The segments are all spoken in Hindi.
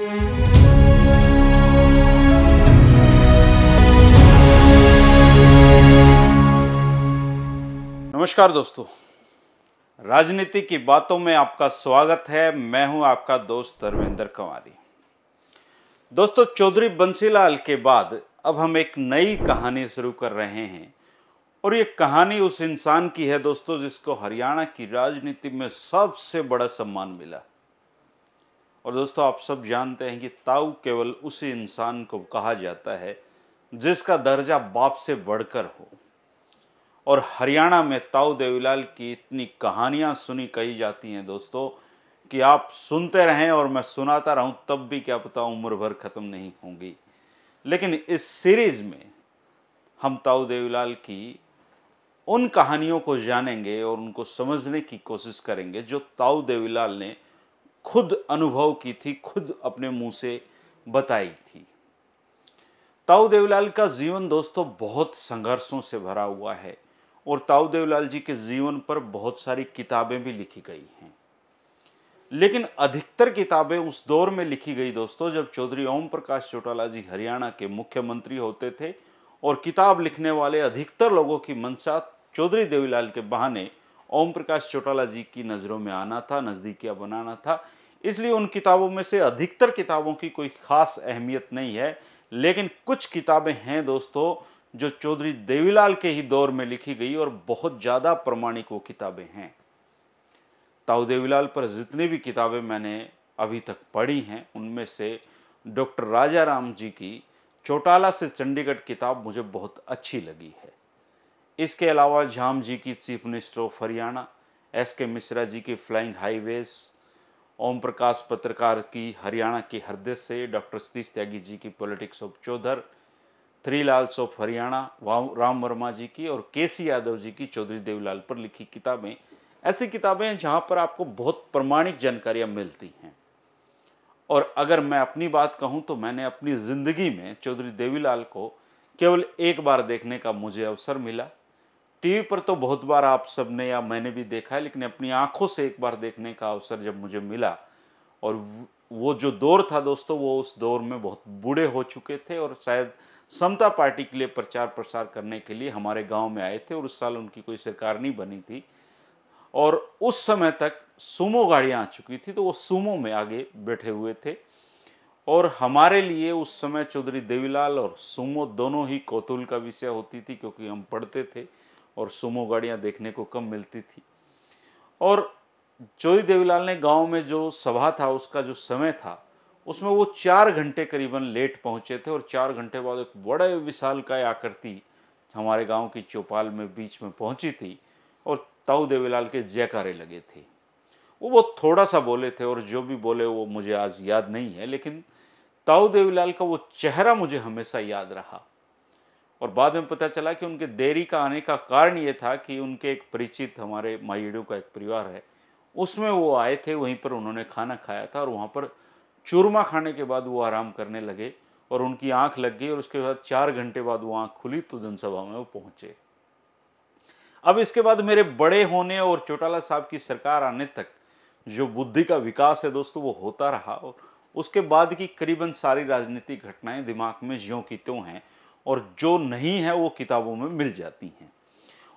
नमस्कार दोस्तों। राजनीति की बातों में आपका स्वागत है। मैं हूँ आपका दोस्त धर्मेंद्र कंवारी दोस्तों, चौधरी बंसीलाल के बाद अब हम एक नई कहानी शुरू कर रहे हैं। और ये कहानी उस इंसान की है दोस्तों, जिसको हरियाणा की राजनीति में सबसे बड़ा सम्मान मिला। और दोस्तों, आप सब जानते हैं कि ताऊ केवल उसी इंसान को कहा जाता है जिसका दर्जा बाप से बढ़कर हो। और हरियाणा में ताऊ देवीलाल की इतनी कहानियाँ सुनी कही जाती हैं दोस्तों कि आप सुनते रहें और मैं सुनाता रहूँ, तब भी क्या पता उम्र भर ख़त्म नहीं होंगी। लेकिन इस सीरीज़ में हम ताऊ देवीलाल की उन कहानियों को जानेंगे और उनको समझने की कोशिश करेंगे जो ताऊ देवीलाल ने खुद अनुभव की थी, खुद अपने मुँह से बताई थी। ताऊ देवीलाल का जीवन दोस्तों बहुत संघर्षों से भरा हुआ है और ताऊ देवलाल जी के जीवन पर बहुत सारी किताबें भी लिखी गई हैं। लेकिन अधिकतर किताबें उस दौर में लिखी गई दोस्तों, जब चौधरी ओम प्रकाश चौटाला जी हरियाणा के मुख्यमंत्री होते थे और किताब लिखने वाले अधिकतर लोगों की मंशा चौधरी देवीलाल के बहाने ओम प्रकाश चौटाला जी की नज़रों में आना था, नज़दीकियाँ बनाना था। इसलिए उन किताबों में से अधिकतर किताबों की कोई खास अहमियत नहीं है, लेकिन कुछ किताबें हैं दोस्तों, जो चौधरी देवीलाल के ही दौर में लिखी गई और बहुत ज़्यादा प्रमाणिक वो किताबें हैं। ताऊ देवीलाल पर जितनी भी किताबें मैंने अभी तक पढ़ी हैं, उनमें से डॉक्टर राजा राम जी की चौटाला से चंडीगढ़ किताब मुझे बहुत अच्छी लगी है। इसके अलावा झाम जी की chief minister of Haryana S K Mishra ji की फ्लाइंग हाईवेज, ओम प्रकाश पत्रकार की हरियाणा के हृदय से, डॉक्टर सतीश त्यागी जी की politics of chaudhar, three Lals of Haryana Ram Verma ji की और के सी यादव जी की चौधरी देवलाल पर लिखी किताबें। ऐसी किताबें हैं जहाँ पर आपको बहुत प्रमाणिक जानकारियाँ मिलती हैं। और अगर मैं अपनी बात कहूँ तो मैंने अपनी ज़िंदगी में चौधरी देवीलाल को केवल एक बार देखने का मुझे अवसर मिला। टीवी पर तो बहुत बार आप सबने या मैंने भी देखा है, लेकिन अपनी आँखों से एक बार देखने का अवसर जब मुझे मिला, और वो जो दौर था दोस्तों, वो उस दौर में बहुत बूढ़े हो चुके थे और शायद समता पार्टी के लिए प्रचार प्रसार करने के लिए हमारे गाँव में आए थे और उस साल उनकी कोई सरकार नहीं बनी थी। और उस समय तक सुमो गाड़ियाँ आ चुकी थी तो वो सुमो में आगे बैठे हुए थे। और हमारे लिए उस समय चौधरी देवीलाल और सुमो दोनों ही कौतूल का विषय होती थी, क्योंकि हम पढ़ते थे। और सुमो गाड़ियाँ देखने को कम मिलती थी। और जोई देवीलाल ने गाँव में जो सभा था, उसका जो समय था, उसमें वो चार घंटे करीबन लेट पहुँचे थे और चार घंटे बाद एक बड़े विशाल का आकृति हमारे गाँव की चौपाल में बीच में पहुँची थी और ताऊ देवीलाल के जयकारे लगे थे। वो बहुत थोड़ा सा बोले थे और जो भी बोले वो मुझे आज याद नहीं है, लेकिन ताऊ देवीलाल का वो चेहरा मुझे हमेशा याद रहा। और बाद में पता चला कि उनके देरी का आने का कारण ये था कि उनके एक परिचित हमारे माइडू का एक परिवार है, उसमें वो आए थे, वहीं पर उन्होंने खाना खाया था और वहाँ पर चूरमा खाने के बाद वो आराम करने लगे और उनकी आँख लग गई और उसके बाद चार घंटे बाद वो आँख खुली तो जनसभा में वो पहुँचे। अब इसके बाद मेरे बड़े होने और चौटाला साहब की सरकार आने तक जो बुद्धि का विकास है दोस्तों, वो होता रहा और उसके बाद की करीबन सारी राजनीतिक घटनाएँ दिमाग में ज्यों की त्यों हैं और जो नहीं है वो किताबों में मिल जाती हैं।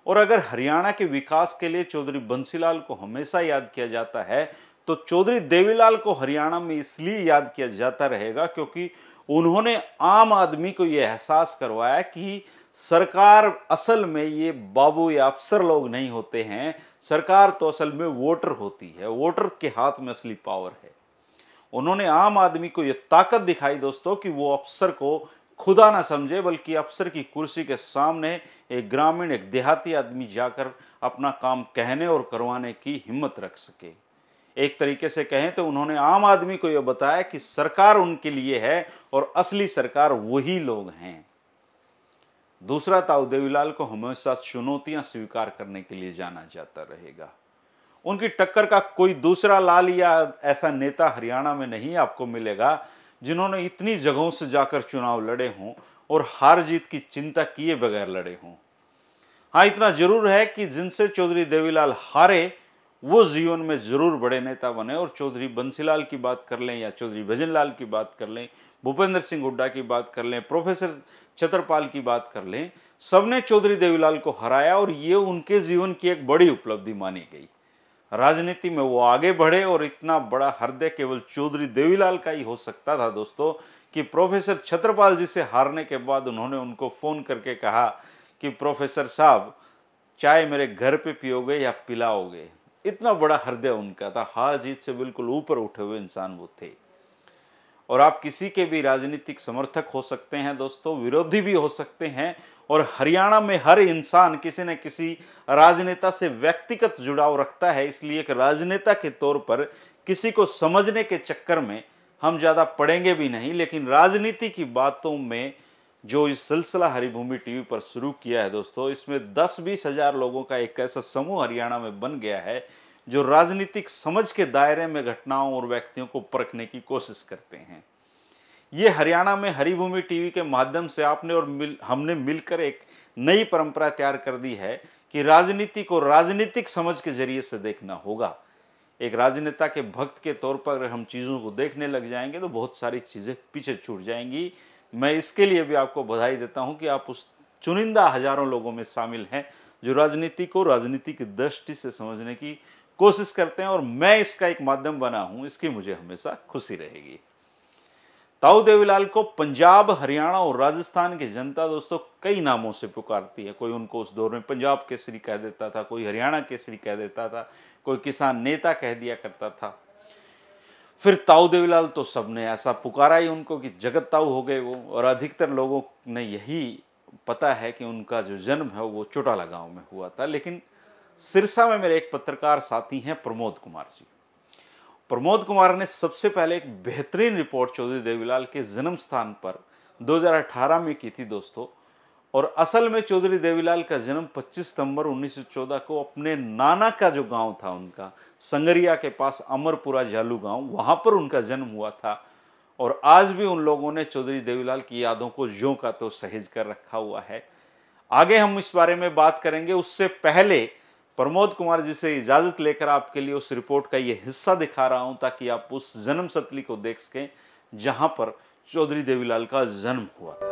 और अगर हरियाणा के विकास के लिए चौधरी बंसीलाल को हमेशा याद किया जाता है तो चौधरी देवीलाल को हरियाणा में इसलिए याद किया जाता रहेगा क्योंकि उन्होंने आम आदमी को यह एहसास करवाया कि सरकार असल में ये बाबू या अफसर लोग नहीं होते हैं। सरकार तो असल में वोटर होती है, वोटर के हाथ में असली पावर है। उन्होंने आम आदमी को यह ताकत दिखाई दोस्तों कि वो अफसर को खुदा ना समझे, बल्कि अफसर की कुर्सी के सामने एक ग्रामीण, एक देहाती आदमी जाकर अपना काम कहने और करवाने की हिम्मत रख सके। एक तरीके से कहें तो उन्होंने आम आदमी को यह बताया कि सरकार उनके लिए है और असली सरकार वही लोग हैं। दूसरा ताऊ देवीलाल को हमेशा चुनौतियाँ स्वीकार करने के लिए जाना जाता रहेगा। उनकी टक्कर का कोई दूसरा लाल या ऐसा नेता हरियाणा में नहीं आपको मिलेगा जिन्होंने इतनी जगहों से जाकर चुनाव लड़े हों और हार जीत की चिंता किए बगैर लड़े हों। हाँ इतना ज़रूर है कि जिनसे चौधरी देवीलाल हारे, वो जीवन में ज़रूर बड़े नेता बने और चौधरी बंसीलाल की बात कर लें या चौधरी भजनलाल की बात कर लें, भूपेंद्र सिंह हुड्डा की बात कर लें, प्रोफेसर छतरपाल की बात कर लें, सबने चौधरी देवीलाल को हराया और ये उनके जीवन की एक बड़ी उपलब्धि मानी गई। राजनीति में वो आगे बढ़े और इतना बड़ा हृदय केवल चौधरी देवीलाल का ही हो सकता था दोस्तों कि प्रोफेसर छत्रपाल जी से हारने के बाद उन्होंने उनको फ़ोन करके कहा कि प्रोफेसर साहब, चाय मेरे घर पे पियोगे या पिलाओगे? इतना बड़ा हृदय उनका था। हार जीत से बिल्कुल ऊपर उठे हुए इंसान वो थे। और आप किसी के भी राजनीतिक समर्थक हो सकते हैं दोस्तों, विरोधी भी हो सकते हैं और हरियाणा में हर इंसान किसी न किसी राजनेता से व्यक्तिगत जुड़ाव रखता है, इसलिए एक राजनेता के तौर पर किसी को समझने के चक्कर में हम ज़्यादा पढ़ेंगे भी नहीं, लेकिन राजनीति की बातों में जो इस सिलसिला हरिभूमि टीवी पर शुरू किया है दोस्तों, इसमें दस बीस हज़ार लोगों का एक ऐसा समूह हरियाणा में बन गया है जो राजनीतिक समझ के दायरे में घटनाओं और व्यक्तियों को परखने की कोशिश करते हैं। ये हरियाणा में हरिभूमि टीवी के माध्यम से आपने और मिल, हमने मिलकर एक नई परंपरा तैयार कर दी है कि राजनीति को राजनीतिक समझ के ज़रिए से देखना होगा। एक राजनेता के भक्त के तौर पर अगर हम चीज़ों को देखने लग जाएँगे तो बहुत सारी चीज़ें पीछे छूट जाएँगी। मैं इसके लिए भी आपको बधाई देता हूँ कि आप उस चुनिंदा हज़ारों लोगों में शामिल हैं जो राजनीति को राजनीति की दृष्टि से समझने की कोशिश करते हैं और मैं इसका एक माध्यम बना हूँ, इसकी मुझे हमेशा खुशी रहेगी। ताऊ देवीलाल को पंजाब, हरियाणा और राजस्थान की जनता दोस्तों कई नामों से पुकारती है। कोई उनको उस दौर में पंजाब केसरी कह देता था, कोई हरियाणा केसरी कह देता था, कोई किसान नेता कह दिया करता था। फिर ताऊ देवीलाल तो सबने ऐसा पुकारा ही उनको कि जगत ताऊ हो गए वो, और अधिकतर लोगों ने यही पता है कि उनका जो जन्म है वो चोटाला गाँव में हुआ था। लेकिन सिरसा में मेरे एक पत्रकार साथी हैं प्रमोद कुमार जी। प्रमोद कुमार ने सबसे पहले एक बेहतरीन रिपोर्ट चौधरी देवीलाल के जन्म स्थान पर 2018 में की थी, दोस्तों। और असल में चौधरी देवीलाल का जन्म 25 सितंबर 1914 को अपने नाना का जो गाँव था उनका, संगरिया के पास अमरपुरा जालू गाँव, वहाँ पर उनका जन्म हुआ था। और आज भी उन लोगों ने चौधरी देवीलाल की यादों को जो का तो सहेज कर रखा हुआ है। आगे हम इस बारे में बात करेंगे। उससे पहले प्रमोद कुमार जी से इजाज़त लेकर आपके लिए उस रिपोर्ट का ये हिस्सा दिखा रहा हूँ ताकि आप उस जन्म सतली को देख सकें, जहाँ पर चौधरी देवीलाल का जन्म हुआ था।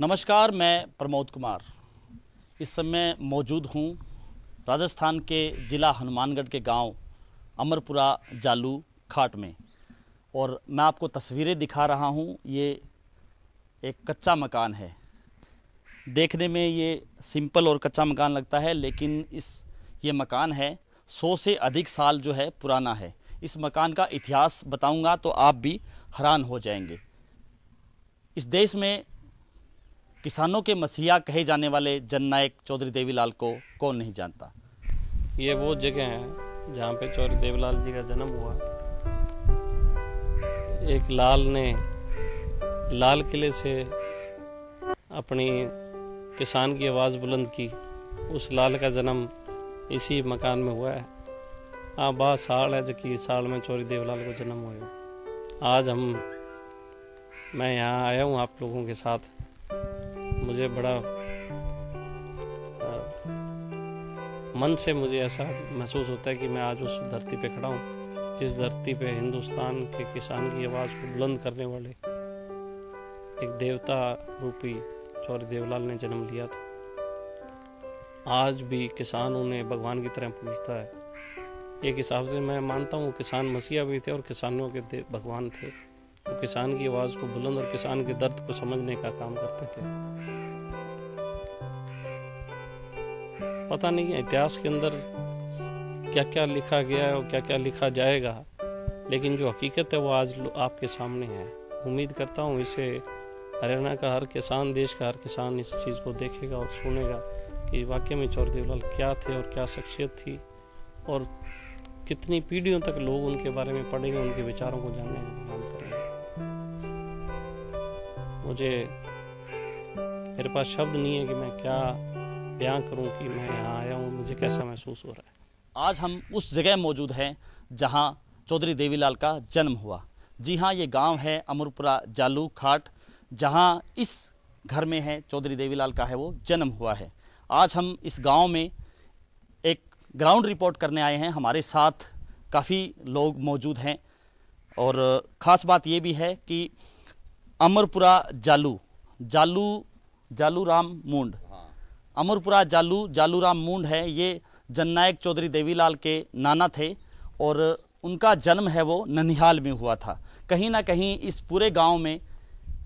नमस्कार, मैं प्रमोद कुमार। इस समय मौजूद हूँ राजस्थान के ज़िला हनुमानगढ़ के गाँव अमरपुरा जालू खाट में और मैं आपको तस्वीरें दिखा रहा हूँ। ये एक कच्चा मकान है। देखने में ये सिंपल और कच्चा मकान लगता है, लेकिन इस ये मकान है, सौ से अधिक साल जो है पुराना है। इस मकान का इतिहास बताऊँगा तो आप भी हैरान हो जाएँगे। इस देश में किसानों के मसीहा कहे जाने वाले जननायक चौधरी देवीलाल को कौन नहीं जानता? ये वो जगह है जहाँ पे चौधरी देवीलाल जी का जन्म हुआ। एक लाल ने लाल किले से अपनी किसान की आवाज़ बुलंद की। उस लाल का जन्म इसी मकान में हुआ है। हाँ बात साल है, जबकि साल में चौरी देवलाल को जन्म हुआ आज हम, मैं यहाँ आया हूँ आप लोगों के साथ। मुझे बड़ा मन से मुझे ऐसा महसूस होता है कि मैं आज उस धरती पे खड़ा हूँ, जिस धरती पे हिंदुस्तान के किसान की आवाज़ को बुलंद करने वाले एक देवता रूपी चौरी देवलाल ने जन्म लिया था। आज भी किसान उन्हें भगवान की तरह पूछता है। एक हिसाब से मैं मानता हूँ, किसान मसीहा भी थे और किसानों के भगवान थे। वो किसान की आवाज़ को बुलंद और किसान के दर्द को समझने का काम करते थे। पता नहीं इतिहास के अंदर क्या क्या लिखा गया है और क्या क्या लिखा जाएगा, लेकिन जो हकीकत है वो आज आपके सामने है। उम्मीद करता हूँ इसे हरियाणा का हर किसान, देश का हर किसान इस चीज़ को देखेगा और सुनेगा। कि वाकई में चौर देवलाल क्या थे और क्या शख्सियत थी और कितनी पीढ़ियों तक लोग उनके बारे में पढ़ेंगे, उनके विचारों को जानने का काम करेंगे। मुझे मेरे पास शब्द नहीं है कि मैं क्या बयां करूँ कि मैं यहाँ आया हूँ, मुझे कैसा महसूस हो रहा है। आज हम उस जगह मौजूद हैं जहाँ चौधरी देवीलाल का जन्म हुआ। जी हाँ ये गाँव है अमरपुरा जालू खाट, जहाँ इस घर में है, चौधरी देवीलाल का है वो जन्म हुआ है। आज हम इस गाँव में एक ग्राउंड रिपोर्ट करने आए हैं। हमारे साथ काफ़ी लोग मौजूद हैं और ख़ास बात ये भी है कि अमरपुरा जालू जालू जालू राम मुंड अमरपुरा जालू जालू राम मुंड है। ये जननायक चौधरी देवीलाल के नाना थे और उनका जन्म है वो ननिहाल में हुआ था। कहीं ना कहीं इस पूरे गाँव में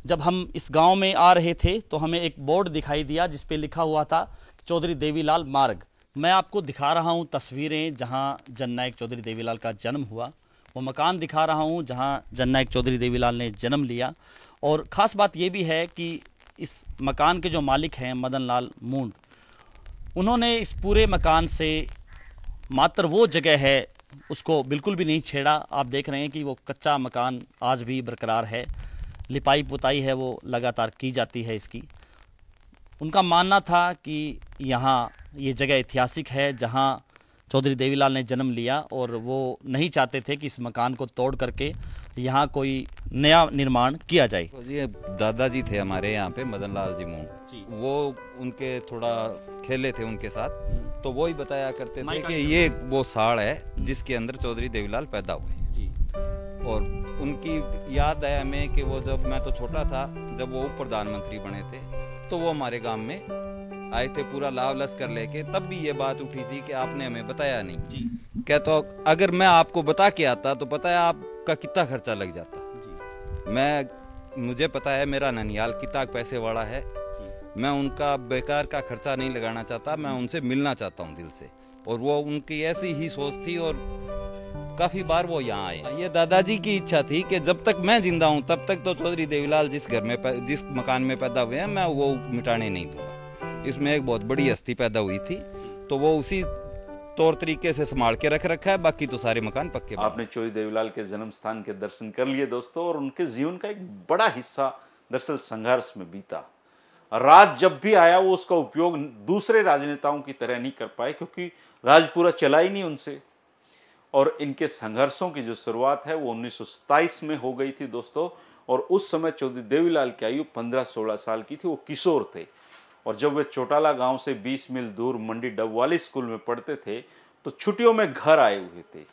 जब हम इस गाँव में आ रहे थे तो हमें एक बोर्ड दिखाई दिया जिस पे लिखा हुआ था चौधरी देवीलाल मार्ग। मैं आपको दिखा रहा हूँ तस्वीरें जहाँ जननायक चौधरी देवीलाल का जन्म हुआ। वो मकान दिखा रहा हूँ जहाँ जननायक चौधरी देवीलाल ने जन्म लिया। और ख़ास बात ये भी है कि इस मकान के जो मालिक हैं मदन लाल मूंड, उन्होंने इस पूरे मकान से मात्र वो जगह है, उसको बिल्कुल भी नहीं छेड़ा। आप देख रहे हैं कि वो कच्चा मकान आज भी बरकरार है। लिपाई पुताई है वो, लगातार की जाती है इसकी। उनका मानना था कि यहाँ ये जगह ऐतिहासिक है जहाँ चौधरी देवीलाल ने जन्म लिया और वो नहीं चाहते थे कि इस मकान को तोड़ करके यहाँ कोई नया निर्माण किया जाए। तो ये दादाजी थे हमारे यहाँ पे मदन लाल जी। मूंग वो उनके थोड़ा खेले थे उनके साथ तो वो ही बताया करते थे कि ये वो साड़ है जिसके अंदर चौधरी देवीलाल पैदा हुए। और उनकी याद है हमें कि वो जब मैं तो छोटा था जब वो उप प्रधानमंत्री बने थे तो वो हमारे गाँव में आए थे पूरा लाव लश्कर लेके तब भी ये बात उठी थी कि आपने हमें बताया नहीं। जी। क्या तो अगर मैं आपको बता के आता तो पता है आपका कितना खर्चा लग जाता? जी। मैं मुझे पता है मेरा ननियाल कितना पैसे वाला है। मैं उनका बेकार का खर्चा नहीं लगाना चाहता मैं उनसे मिलना चाहता हूँ दिल से। और वो उनकी ऐसी ही सोच थी और काफ़ी बार वो यहाँ आए। ये दादाजी की इच्छा थी कि जब तक मैं ज़िंदा हूँ, तब तक तो चौधरी देवीलाल जिस घर में जिस मकान में पैदा हुए हैं, मैं वो मिटाने नहीं दूँगा। इसमें एक बहुत बड़ी हस्ती पैदा हुई थी तो वो उसी तौर तरीके से संभाल के रख रखा है, बाकी तो सारे मकान पक्के आपने चौधरी देवीलाल के जन्म स्थान के दर्शन कर लिए दोस्तों, और उनके जीवन का एक बड़ा हिस्सा दरअसल संघर्ष में बीता। राज जब भी आया, वो उसका उपयोग दूसरे राजनेताओं की तरह नहीं कर पाए, क्योंकि राज पूरा चला ही नहीं उनसे। और इनके संघर्षों की जो शुरुआत है वो 1927 में हो गई थी दोस्तों। और उस समय चौधरी देवीलाल की आयु 15-16 साल की थी, वो किशोर थे। और जब वे चौटाला गाँव से 20 मील दूर मंडी डबवाली स्कूल में पढ़ते थे तो छुट्टियों में घर आए हुए थे।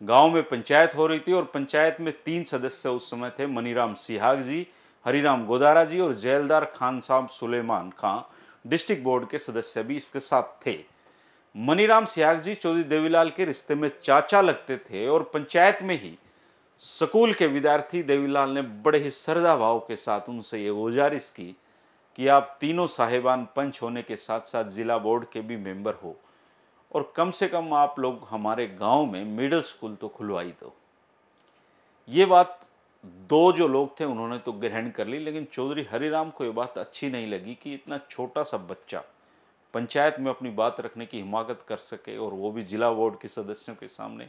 गाँव में पंचायत हो रही थी और पंचायत में तीन सदस्य उस समय थे, मनीराम सिहाग जी, हरिराम गोदारा जी और जैलदार खान साहब सुलेमान खां, डिस्ट्रिक्ट बोर्ड के सदस्य भी इसके साथ थे। मनीराम सियाग जी चौधरी देवीलाल के रिश्ते में चाचा लगते थे और पंचायत में ही स्कूल के विद्यार्थी देवीलाल ने बड़े ही श्रद्धा भाव के साथ उनसे ये गुजारिश की कि आप तीनों साहेबान पंच होने के साथ साथ जिला बोर्ड के भी मेंबर हो और कम से कम आप लोग हमारे गाँव में मिडिल स्कूल तो खुलवाई दो। ये बात दो जो लोग थे उन्होंने तो ग्रहण कर ली, लेकिन चौधरी हरिराम को ये बात अच्छी नहीं लगी कि इतना छोटा सा बच्चा पंचायत में अपनी बात रखने की हिमाकत कर सके और वो भी जिला बोर्ड के सदस्यों के सामने।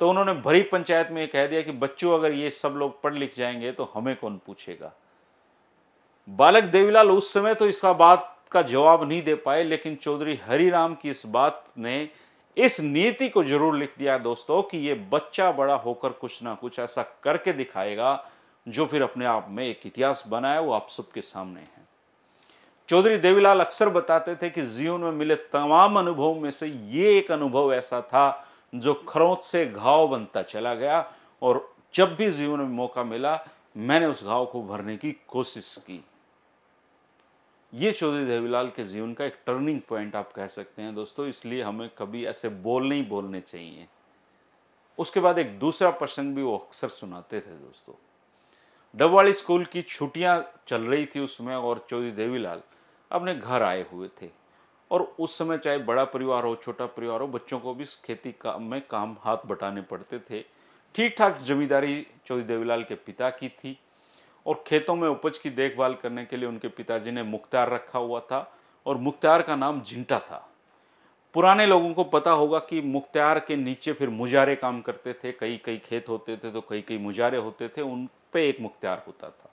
तो उन्होंने भरी पंचायत में कह दिया कि बच्चों, अगर ये सब लोग पढ़ लिख जाएँगे तो हमें कौन पूछेगा? बालक देवीलाल उस समय तो इसका बात का जवाब नहीं दे पाए, लेकिन चौधरी हरिराम की इस बात ने इस नीति को ज़रूर लिख दिया दोस्तों कि ये बच्चा बड़ा होकर कुछ ना कुछ ऐसा करके दिखाएगा, जो फिर अपने आप में एक इतिहास बनाया वो आप सबके सामने है। चौधरी देवीलाल अक्सर बताते थे कि जीवन में मिले तमाम अनुभवों में से ये एक अनुभव ऐसा था जो खरोंच से घाव बनता चला गया और जब भी जीवन में मौका मिला, मैंने उस घाव को भरने की कोशिश की। ये चौधरी देवीलाल के जीवन का एक टर्निंग पॉइंट आप कह सकते हैं दोस्तों, इसलिए हमें कभी ऐसे बोल नहीं बोलने चाहिए। उसके बाद एक दूसरा प्रसंग भी वो अक्सर सुनाते थे दोस्तों। डबवाड़ी स्कूल की छुट्टियाँ चल रही थी उसमें और चौधरी देवीलाल अपने घर आए हुए थे। और उस समय चाहे बड़ा परिवार हो, छोटा परिवार हो, बच्चों को भी खेती काम में काम हाथ बटाने पड़ते थे। ठीक ठाक जमींदारी चौधरी देवीलाल के पिता की थी और खेतों में उपज की देखभाल करने के लिए उनके पिताजी ने मुख्तार रखा हुआ था और मुख्तार का नाम झिंटा था। पुराने लोगों को पता होगा कि मुख्तार के नीचे फिर मुजारे काम करते थे कई कई खेत होते थे तो कई कई मुजारे होते थे। उन पे एक मुख्तार होता था।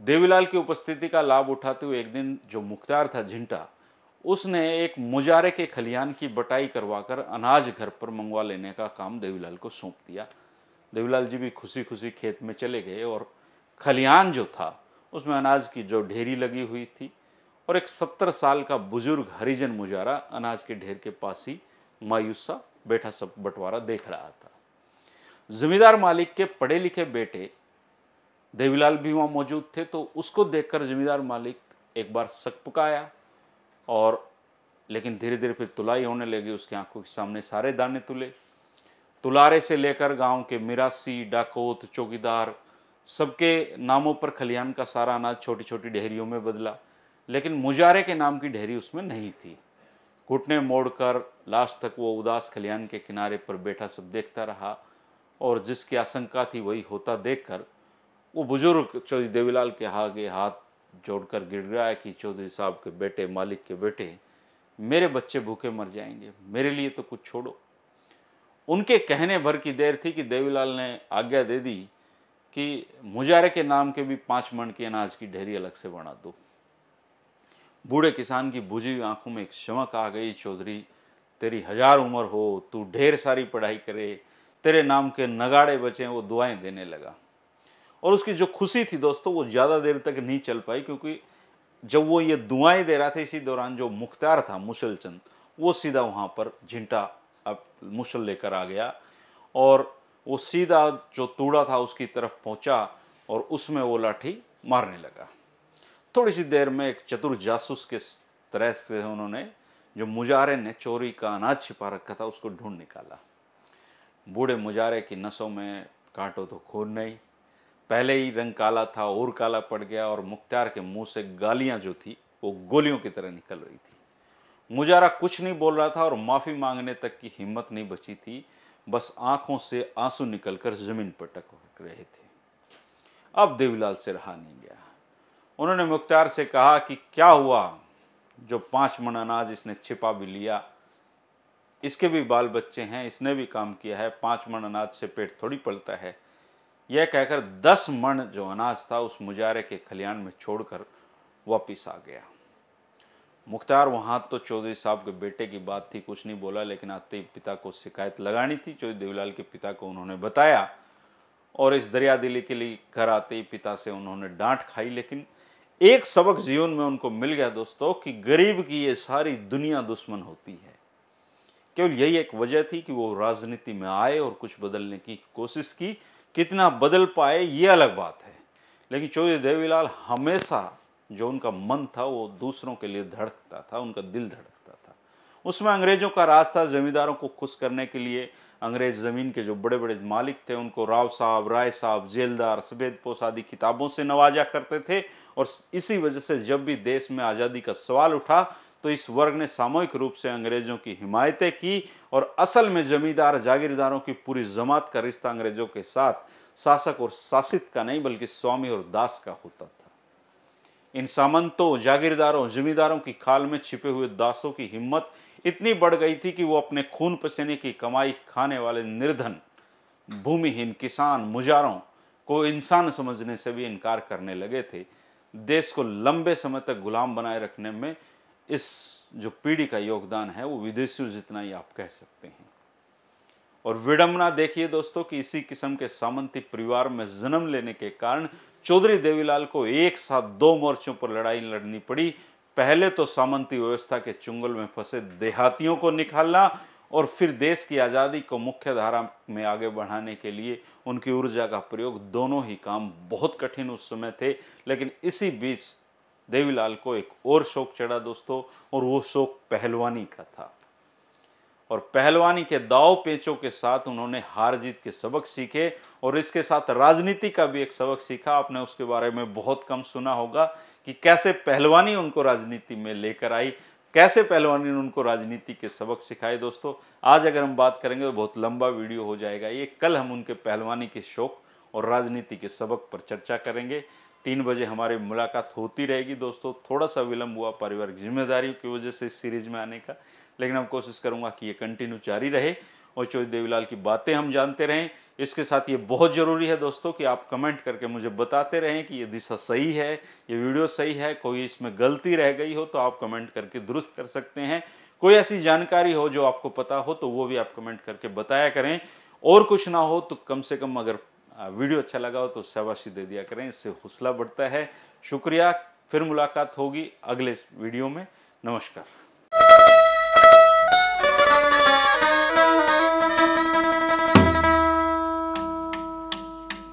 देवीलाल की उपस्थिति का लाभ उठाते हुए एक दिन जो मुख्तार था झिंटा, उसने एक मुजारे के खलियान की बटाई करवाकर अनाज घर पर मंगवा लेने का काम देवीलाल को सौंप दिया। देवीलाल जी भी खुशी खुशी खेत में चले गए और खलियान जो था, उसमें अनाज की जो ढेरी लगी हुई थी और एक सत्तर साल का बुज़ुर्ग हरिजन मुजारा अनाज के ढेर के पास ही मायूस बैठा सब बंटवारा देख रहा था। जमींदार मालिक के पढ़े लिखे बेटे देवीलाल भी वहाँ मौजूद थे तो उसको देखकर जमींदार मालिक एक बार सक पकाया और लेकिन धीरे धीरे फिर तुलाई होने लगी, उसकी आँखों के सामने सारे दाने तुले। तुलारे से लेकर गाँव के मिरासी, डाकोत, चौकीदार, सबके नामों पर खलियान का सारा अनाज छोटी छोटी ढेरियों में बदला, लेकिन मुजारे के नाम की ढेरी उसमें नहीं थी। घुटने मोड़कर लास्ट तक वो उदास खलियान के किनारे पर बैठा सब देखता रहा। और जिसकी आशंका थी वही होता देखकर वो बुज़ुर्ग चौधरी देवीलाल के आगे हाथ जोड़कर गिर गया कि चौधरी साहब के बेटे, मालिक के बेटे, मेरे बच्चे भूखे मर जाएँगे, मेरे लिए तो कुछ छोड़ो। उनके कहने भर की देर थी कि देवीलाल ने आज्ञा दे दी कि मुजारे के नाम के भी पाँच मन की अनाज की ढेरी अलग से बना दो। बूढ़े किसान की बुझी हुई आँखों में एक चमक आ गई, चौधरी, तेरी हज़ार उम्र हो, तू ढेर सारी पढ़ाई करे तेरे नाम के नगाड़े बचे वो दुआएँ देने लगा। और उसकी जो खुशी थी दोस्तों, वो ज़्यादा देर तक नहीं चल पाई, क्योंकि जब वो ये दुआएँ दे रहा था इसी दौरान, जो मुख्तार था मुसल चंद, वो सीधा वहाँ पर झिंटा अब मुसल लेकर आ गया और वो सीधा जो तूड़ा था उसकी तरफ़ पहुँचा और उसमें वो लाठी मारने लगा। थोड़ी सी देर में एक चतुर जासूस के तरह से उन्होंने, जो मुजारे ने, चोरी का अनाज छिपा रखा था, उसको ढूंढ निकाला। बूढ़े मुजारे की नसों में कांटो तो खून नहीं। पहले ही रंग काला था, और काला पड़ गया, और मुख्तार के मुँह से गालियाँ जो थी, वो गोलियों की तरह निकल रही थी। मुजारा कुछ नहीं बोल रहा था, और माफ़ी मांगने तक की हिम्मत नहीं बची थी। बस आँखों से आँसू निकलकर ज़मीन पर टक रहे थे। अब देवीलाल से रहा नहीं गया। उन्होंने मुख्तार से कहा कि क्या हुआ? जो पाँच मन अनाज इसने छिपा भी लिया इसके भी बाल बच्चे हैं, इसने भी काम किया है, पाँच मण अनाज से पेट थोड़ी पलता है। यह कहकर दस मण जो अनाज था उस मुजारे के खलियान में छोड़कर वापिस आ गया। मुख्तार, वहाँ तो चौधरी साहब के बेटे की बात थी, कुछ नहीं बोला, लेकिन आते ही पिता को शिकायत लगानी थी। चौधरी देवीलाल के पिता को उन्होंने बताया और इस दरिया दिली के लिए घर आते ही पिता से उन्होंने डांट खाई, लेकिन एक सबक जीवन में उनको मिल गया, दोस्तों, कि गरीब की ये सारी दुनिया दुश्मन होती है। केवल यही एक वजह थी कि वो राजनीति में आए और कुछ बदलने की कोशिश की। कितना बदल पाए, ये अलग बात है। लेकिन चौधरी देवीलाल हमेशा जो उनका मन था, वो दूसरों के लिए धड़कता था, उनका दिल धड़कता था। उसमें अंग्रेज़ों का राज था जमींदारों को खुश करने के लिए, अंग्रेज़ ज़मीन के जो बड़े बड़े मालिक थे, उनको राव साहब, राय साहब, जेलदार, सफ़ेद पोस आदि किताबों से नवाजा करते थे। और इसी वजह से जब भी देश में आज़ादी का सवाल उठा तो इस वर्ग ने सामूहिक रूप से अंग्रेज़ों की हिमायतें की और असल में जमींदार जागीरदारों की पूरी जमात का रिश्ता अंग्रेज़ों के साथ शासक और शासित का नहीं, बल्कि स्वामी और दास का होता था। इन सामंतों, जागीरदारों, जमींदारों की खाल में छिपे हुए दासों की हिम्मत इतनी बढ़ गई थी कि वो अपने खून पसीने की कमाई खाने वाले निर्धन, भूमिहीन किसान, मुजारों को इंसान समझने से भी इनकार करने लगे थे। देश को लंबे समय तक गुलाम बनाए रखने में इस जो पीढ़ी का योगदान है, वो विदेशियों जितना ही आप कह सकते हैं। और विडम्बना देखिए दोस्तों कि इसी किस्म के सामंती परिवार में जन्म लेने के कारण चौधरी देवीलाल को एक साथ दो मोर्चों पर लड़ाई लड़नी पड़ी। पहले तो सामंती व्यवस्था के चुंगल में फंसे देहातियों को निकालना और फिर देश की आज़ादी को मुख्य धारा में आगे बढ़ाने के लिए उनकी ऊर्जा का प्रयोग, दोनों ही काम बहुत कठिन उस समय थे। लेकिन इसी बीच देवीलाल को एक और शौक चढ़ा दोस्तों, और वो शौक पहलवानी का था। और पहलवानी के दाव पेचों के साथ उन्होंने हार जीत के सबक सीखे, और इसके साथ राजनीति का भी एक सबक सीखा। आपने उसके बारे में बहुत कम सुना होगा कि कैसे पहलवानी उनको राजनीति में लेकर आई, कैसे पहलवानी ने उनको राजनीति के सबक सिखाए दोस्तों। आज अगर हम बात करेंगे तो बहुत लंबा वीडियो हो जाएगा। ये कल हम उनके पहलवानी के शौक और राजनीति के सबक पर चर्चा करेंगे। तीन बजे हमारी मुलाकात होती रहेगी दोस्तों। थोड़ा सा विलंब हुआ पारिवारिक ज़िम्मेदारी की वजह से इस सीरीज़ में आने का, लेकिन हम कोशिश करूँगा कि ये कंटिन्यू जारी रहे और चौधरी देवीलाल की बातें हम जानते रहें। इसके साथ ये बहुत ज़रूरी है दोस्तों कि आप कमेंट करके मुझे बताते रहें कि ये दिशा सही है, ये वीडियो सही है, कोई इसमें गलती रह गई हो तो आप कमेंट करके दुरुस्त कर सकते हैं। कोई ऐसी जानकारी हो जो आपको पता हो तो वो भी आप कमेंट करके बताया करें। और कुछ ना हो तो कम से कम अगर वीडियो अच्छा लगा हो तो शाबाशी दे दिया करें, इससे हौसला बढ़ता है। शुक्रिया, फिर मुलाकात होगी अगले वीडियो में। नमस्कार।